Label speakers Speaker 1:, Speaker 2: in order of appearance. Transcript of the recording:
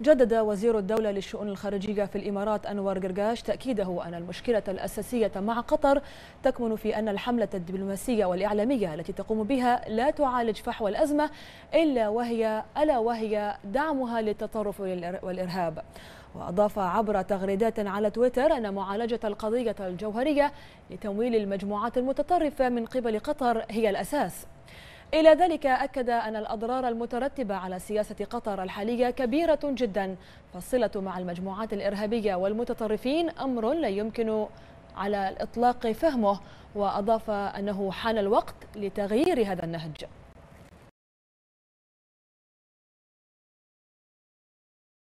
Speaker 1: جدد وزير الدولة للشؤون الخارجية في الإمارات أنور قرقاش تأكيده أن المشكلة الأساسية مع قطر تكمن في أن الحملة الدبلوماسية والإعلامية التي تقوم بها لا تعالج فحوى الأزمة إلا وهي ألا وهي دعمها للتطرف والإرهاب. وأضاف عبر تغريدات على تويتر أن معالجة القضية الجوهرية لتمويل المجموعات المتطرفة من قبل قطر هي الأساس. إلى ذلك أكد أن الأضرار المترتبة على سياسة قطر الحالية كبيرة جدا. فالصلة مع المجموعات الإرهابية والمتطرفين أمر لا يمكن على الإطلاق فهمه وأضاف أنه حان الوقت لتغيير هذا النهج.